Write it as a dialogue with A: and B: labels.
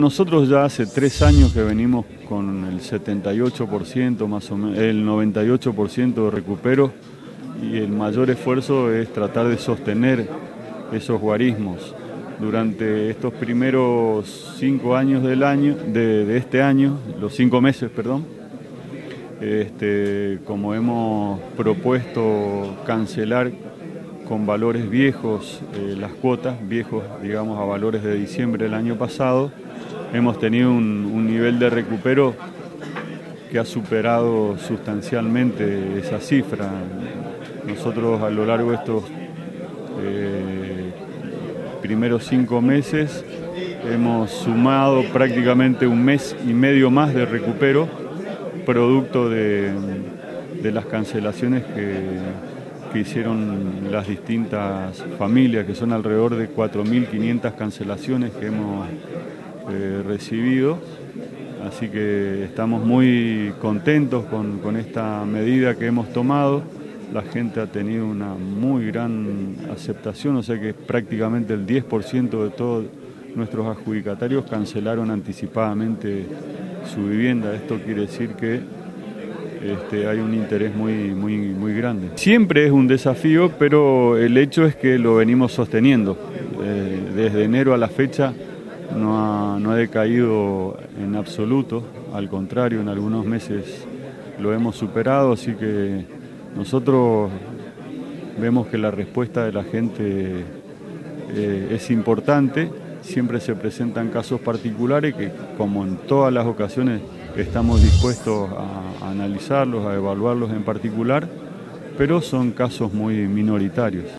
A: Nosotros ya hace tres años que venimos con el 78% más o menos, el 98% de recupero y el mayor esfuerzo es tratar de sostener esos guarismos. Durante estos primeros cinco años del año, de, este año, los cinco meses, perdón, este, como hemos propuesto cancelar con valores viejos eh, las cuotas, viejos digamos a valores de diciembre del año pasado, hemos tenido un, nivel de recupero que ha superado sustancialmente esa cifra. Nosotros a lo largo de estos eh, primeros cinco meses hemos sumado prácticamente un mes y medio más de recupero, producto de, las cancelaciones que, hicieron las distintas familias, que son alrededor de 4.500 cancelaciones que hemos eh, recibido. Así que estamos muy contentos con, esta medida que hemos tomado. La gente ha tenido una muy gran aceptación, o sea que prácticamente el 10% de todos nuestros adjudicatarios cancelaron anticipadamente su vivienda. Esto quiere decir que este, hay un interés muy, muy, muy grande. Siempre es un desafío, pero el hecho es que lo venimos sosteniendo. Eh, desde enero a la fecha no ha, no ha decaído en absoluto, al contrario, en algunos meses lo hemos superado, así que nosotros vemos que la respuesta de la gente eh, es importante, siempre se presentan casos particulares que como en todas las ocasiones estamos dispuestos a analizarlos, a evaluarlos en particular, pero son casos muy minoritarios.